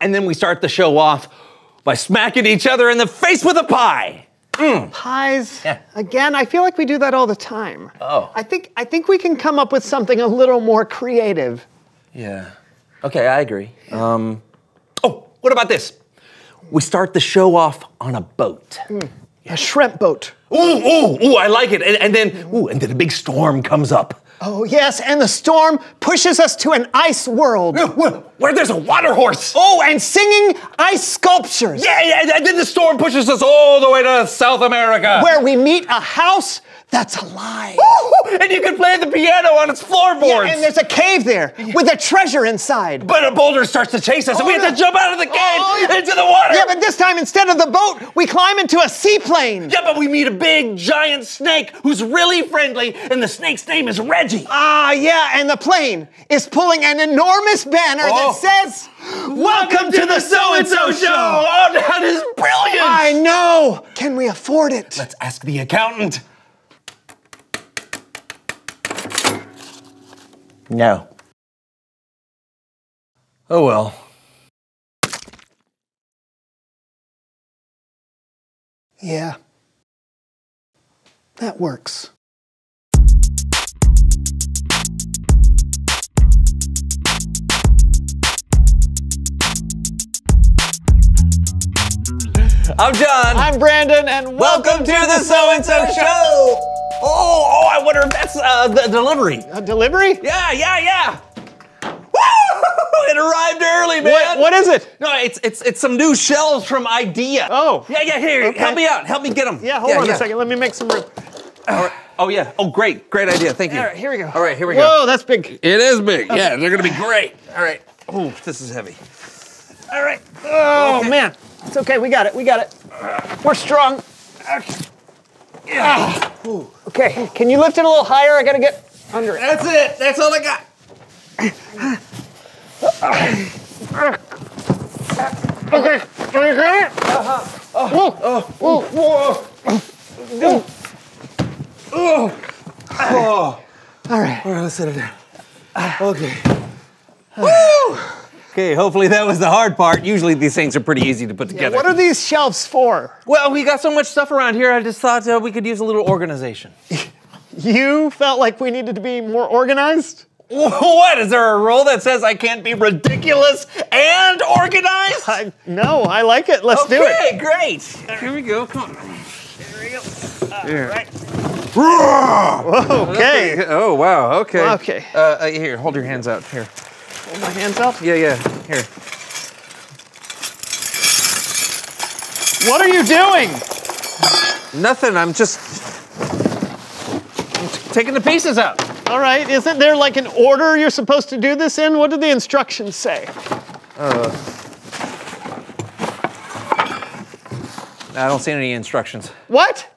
and then we start the show off by smacking each other in the face with a pie. Pies. Yeah. Again, I feel like we do that all the time. Oh. I think I think we can come up with something a little more creative. Yeah. Okay, I agree. Um, oh, what about this? We start the show off on a boat. A shrimp boat. Ooh, ooh, ooh, I like it. And, and then, ooh, and then a big storm comes up. Oh yes, and the storm pushes us to an ice world. Where, there's a water horse. Oh, and singing ice sculptures. Yeah, yeah, and then the storm pushes us all the way to South America. Where we meet a house that's alive. Woo! And you can play the piano on its floorboards. Yeah, and there's a cave there with a treasure inside. but a boulder starts to chase us, and we Oh, have to jump out of the cave Oh, yeah. into the water. Yeah, but this time instead of the boat, we climb into a seaplane. Yeah, but we meet a big giant snake who's really friendly, and the snake's name is Reggie. Ah, yeah, and the plane is pulling an enormous banner Oh. that says, Welcome to the so and so show. Oh, that is brilliant. I know. Can we afford it? Let's ask the accountant. No. Oh well. Yeah. That works. I'm John. I'm Brandon, and Welcome to the So and So Show. Oh, oh, I wonder if that's uh, the delivery. A delivery? Yeah, yeah, yeah. It arrived early, man. What, what is it? No, it's it's it's some new shells from IKEA. Oh. Yeah, yeah. Here, Okay. help me out. Help me get them. Yeah, hold on a second. Let me make some room. All right. Oh yeah. Oh great, great idea. Thank you. All right, here we go. All right, here we go. Whoa, that's big. It is big. Yeah, they're gonna be great. All right. Oh, this is heavy. All right. Oh, Okay. man. It's okay. We got it. We got it. We're strong. Yeah. Okay. Can you lift it a little higher? I got to get under it. That's it. That's all I got. Okay. Are you got it? Uh-huh. Whoa. Uh, whoa. Whoa. Oh. All right. All right, let's set it down. Ah. Okay. Woo! Okay, hopefully that was the hard part. Usually these things are pretty easy to put together. What are these shelves for? well, we got so much stuff around here, I just thought uh, we could use a little organization. You felt like we needed to be more organized? what? Is there a rule that says I can't be ridiculous and organized? I, no, I like it. Let's do it. Okay, great. Here we go. Come on. Here we go. Right. Whoa, okay. Oh, wow. Okay. Okay. Uh, uh, here, hold your hands out. Here. My hands up. Yeah, yeah. Here. What are you doing? Nothing. I'm just I'm taking the pieces out. All right. Isn't there like an order you're supposed to do this in? What do the instructions say? Uh, I don't see any instructions. What?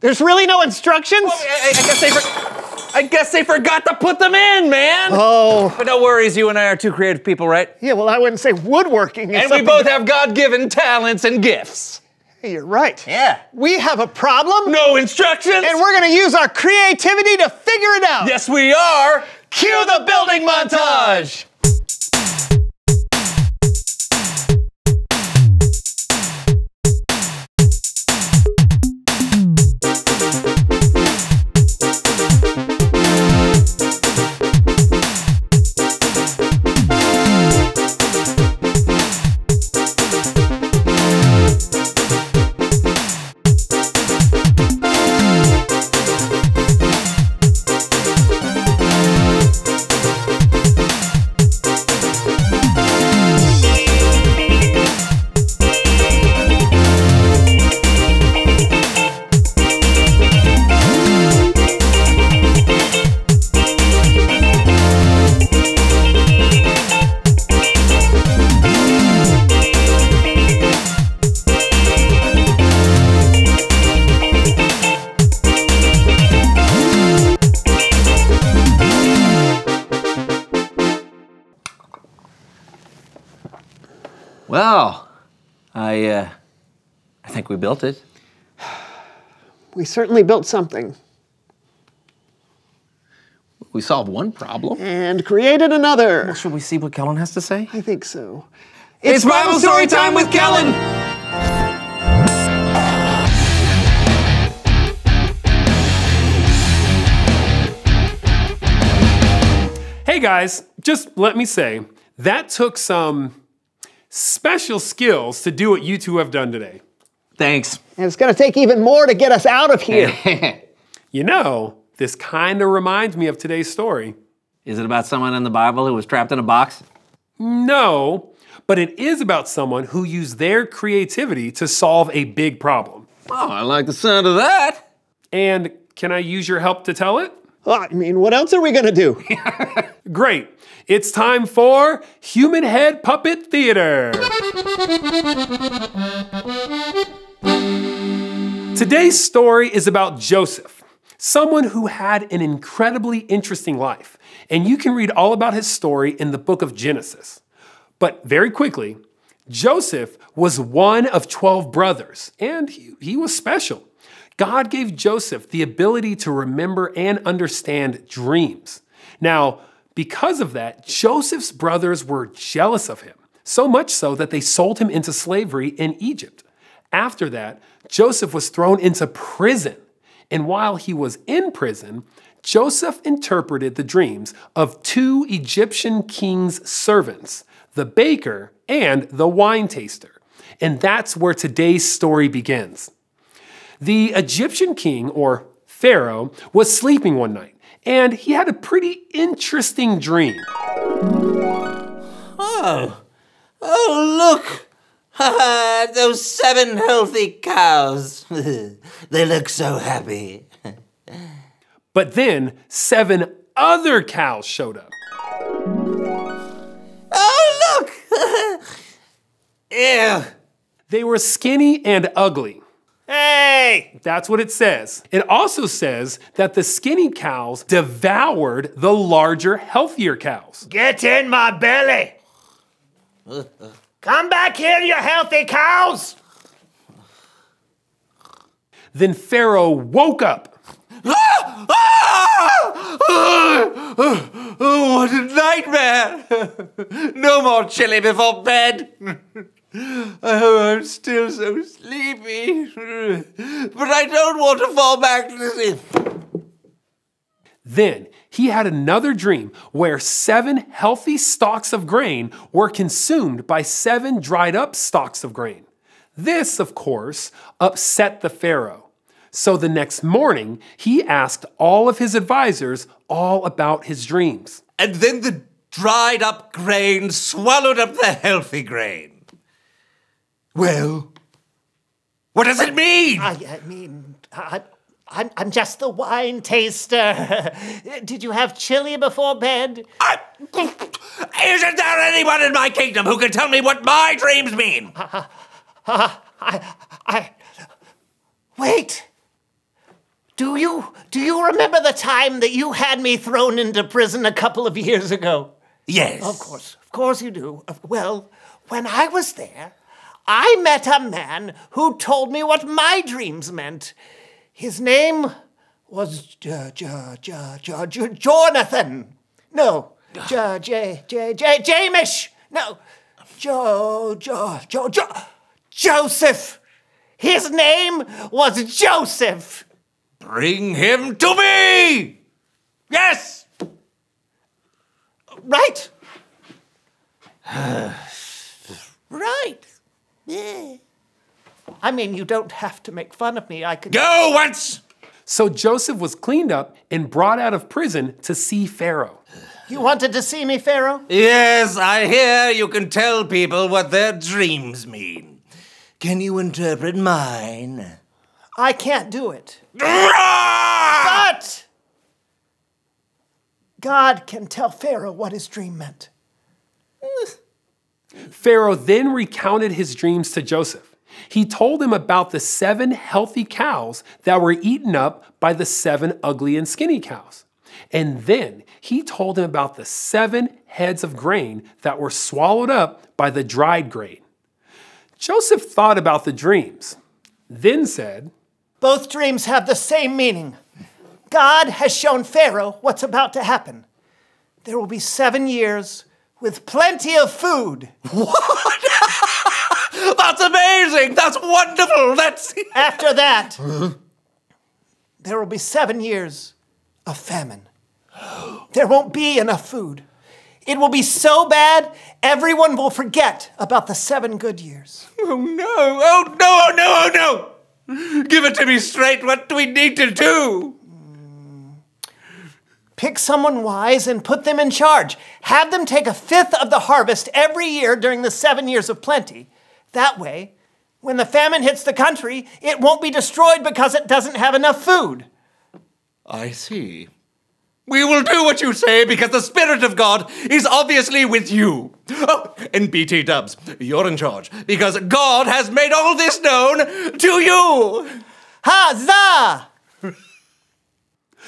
There's really no instructions? I, I guess they I guess they forgot to put them in, man. Oh, But no worries, you and I are two creative people, right? yeah. Well, I wouldn't say woodworking. is And we both have God-given talents and gifts. Hey, You're right. Yeah. We have a problem, No instructions. and we're gonna use our creativity to figure it out. yes, we are. Cue the building montage. Think we built it. We certainly built something We solved one problem. and created another. Should we see what Kellen has to say? I think so. It's Bible story time with Kellen. Hey guys, just let me say, that took some special skills to do what you two have done today. Thanks. And it's going to take even more to get us out of here. You know, this kind of reminds me of today's story. Is it about someone in the Bible who was trapped in a box? No, but it is about someone who used their creativity to solve a big problem. Oh, I like the sound of that. And can I use your help to tell it? Well, I mean, what else are we going to do? Great. It's time for Human Head Puppet Theater. Today's story is about Joseph, someone who had an incredibly interesting life. And you can read all about his story in the book of Genesis. But very quickly, Joseph was one of 12 brothers, and he, he was special. God gave Joseph the ability to remember and understand dreams. Now, because of that, Joseph's brothers were jealous of him, so much so that they sold him into slavery in Egypt. After that, Joseph was thrown into prison. And while he was in prison, Joseph interpreted the dreams of two Egyptian king's servants, the baker and the wine taster. And that's where today's story begins. The Egyptian king, or Pharaoh, was sleeping one night, and he had a pretty interesting dream. Oh, oh, look! Ha Those seven healthy cows. they look so happy. But then seven other cows showed up. Oh, look! Ew. They were skinny and ugly. Hey! That's what it says. It also says that the skinny cows devoured the larger, healthier cows. Get in my belly. Come back here, you healthy cows. Then Pharaoh woke up. Oh, what a nightmare! no more chili before bed. Oh, I'm still so sleepy. But I don't want to fall back to sleep. Then he had another dream where seven healthy stalks of grain were consumed by seven dried up stalks of grain. This, of course, upset the Pharaoh. So the next morning, he asked all of his advisors all about his dreams. And then the dried up grain swallowed up the healthy grain. Well, what does it mean? I, I mean, I, I'm, I'm just the wine taster. Did you have chili before bed? I, isn't there anyone in my kingdom who can tell me what my dreams mean? I, I. Wait. Do you do you remember the time that you had me thrown into prison a couple of years ago? Yes. Of course, of course you do. Uh, Well, when I was there, I met a man who told me what my dreams meant. His name was J- J- J- J- J- Jonathan. No, J J J J Jamish. No, Jo Jo Jo Jo Joseph. His name was Joseph. Bring him to me! Yes! Right. right. Yeah. I mean, you don't have to make fun of me. I can. Go once! So Joseph was cleaned up and brought out of prison to see Pharaoh. You wanted to see me, Pharaoh? Yes, I hear you can tell people what their dreams mean. Can you interpret mine? I can't do it. But God can tell Pharaoh what his dream meant. Pharaoh then recounted his dreams to Joseph. He told him about the seven healthy cows that were eaten up by the seven ugly and skinny cows. And then he told him about the seven heads of grain that were swallowed up by the dried grain. Joseph thought about the dreams, then said, Both dreams have the same meaning. God has shown Pharaoh what's about to happen. There will be seven years with plenty of food. What? That's amazing! That's wonderful! That's. After that, there will be seven years of famine. There won't be enough food. It will be so bad, everyone will forget about the seven good years. Oh no! Oh no! Oh no! Oh no! Give it to me straight. What do we need to do? Hmm. Pick someone wise and put them in charge. Have them take a fifth of the harvest every year during the seven years of plenty. That way, when the famine hits the country, it won't be destroyed because it doesn't have enough food. I see. We will do what you say because the Spirit of God is obviously with you. Oh, and BT Dubs, you're in charge because God has made all this known to you. Huzzah!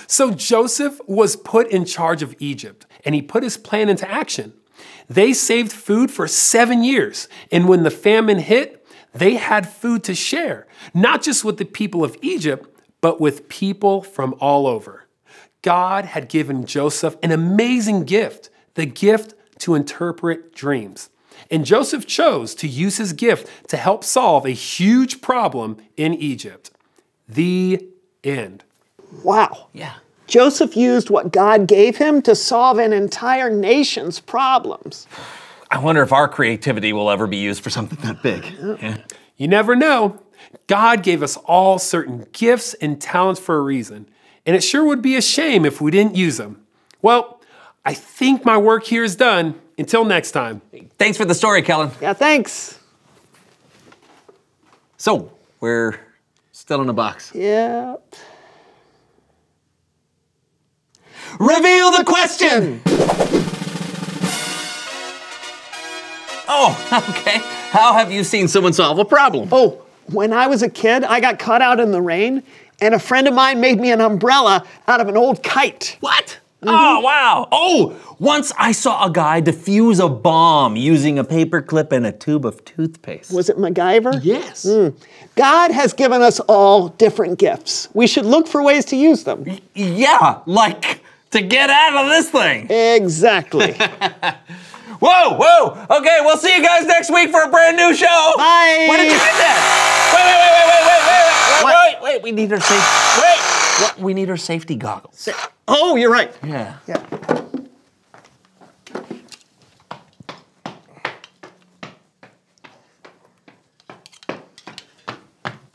So Joseph was put in charge of Egypt and he put his plan into action. They saved food for seven years, and when the famine hit, they had food to share, not just with the people of Egypt, but with people from all over. God had given Joseph an amazing gift the gift to interpret dreams. And Joseph chose to use his gift to help solve a huge problem in Egypt. The end. Wow. Yeah. Joseph used what God gave him to solve an entire nation's problems. I wonder if our creativity will ever be used for something that big. Yeah. You never know. God gave us all certain gifts and talents for a reason, and it sure would be a shame if we didn't use them. Well, I think my work here is done. Until next time. Thanks for the story, Kellen. Yeah, thanks. So, we're still in a box. Yep. Reveal the question! Oh, okay. How have you seen someone solve a problem? Oh, when I was a kid, I got caught out in the rain, and a friend of mine made me an umbrella out of an old kite. What? Mm-hmm. Oh, wow. Oh, once I saw a guy defuse a bomb using a paperclip and a tube of toothpaste. Was it MacGyver? yes. Hmm. God has given us all different gifts. We should look for ways to use them. Yeah, like to get out of this thing. Exactly. Whoa, whoa. Okay, we'll see you guys next week for a brand new show. Bye. What did you get that? Wait, wait, wait, wait, wait, wait, wait, wait, wait. We need our safety. Wait. What? We need our safety goggles. oh, you're right. Yeah. Yeah.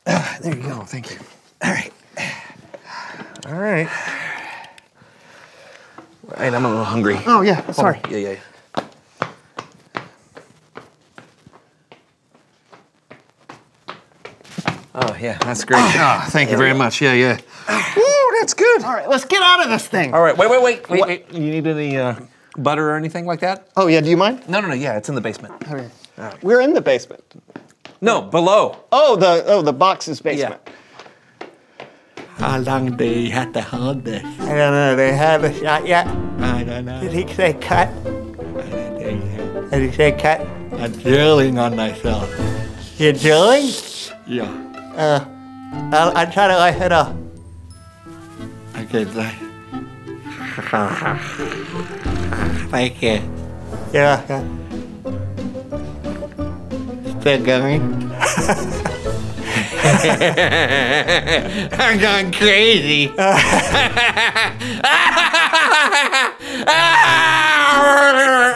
Ah, there you go. Thank you. All right. All right. Right, I'm a little hungry. Oh, yeah. Sorry. Yeah, yeah. yeah. Oh yeah, that's great. Oh, thank you very much. Yeah, yeah. Ooh, that's good. All right, let's get out of this thing. All right, wait, wait, wait, wait, wait. You need any uh, butter or anything like that? Oh, yeah. Do you mind? No, no, no. Yeah, it's in the basement. We're in the basement. No, below. Oh, the oh the box's basement. How long they had to hold this? I don't know, they haven't shot yet. I don't know. Did he say cut? I don't know. Did he say cut? I'm drilling on myself. You're drilling? Yeah. Uh, I'll, I'll try to light it up. Okay, bye. Thank you. Yeah, yeah. Still going? I'm going crazy.